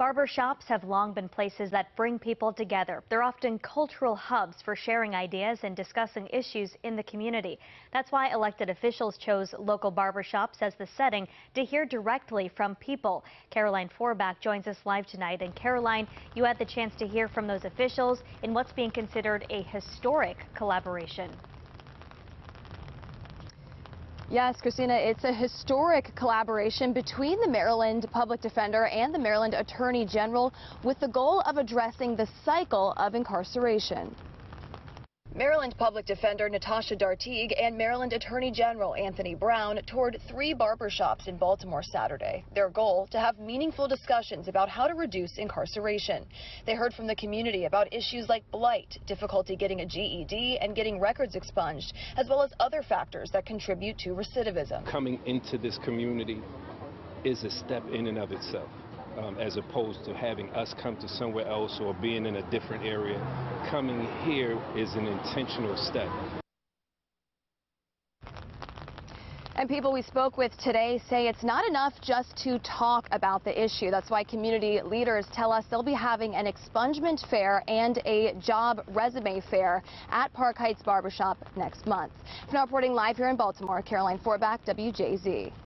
Barber shops have long been places that bring people together. They're often cultural hubs for sharing ideas and discussing issues in the community. That's why elected officials chose local barber shops as the setting to hear directly from people. Caroline Forbach joins us live tonight. And Caroline, you had the chance to hear from those officials in what's being considered a historic collaboration. Yes, Christina, it's a historic collaboration between the Maryland Public Defender and the Maryland Attorney General with the goal of addressing the cycle of incarceration. Maryland Public Defender Natasha Dartigue and Maryland Attorney General Anthony Brown toured three barbershops in Baltimore Saturday. Their goal, to have meaningful discussions about how to reduce incarceration. They heard from the community about issues like blight, difficulty getting a GED, and getting records expunged, as well as other factors that contribute to recidivism. Coming into this community is a step in and of itself um, as opposed to having us come to somewhere else or being in a different area. Coming here is an intentional step. And people we spoke with today say it's not enough just to talk about the issue. That's why community leaders tell us they'll be having an expungement fair and a job resume fair at Park Heights Barbershop next month. Now reporting live here in Baltimore, Caroline Forbach, WJZ.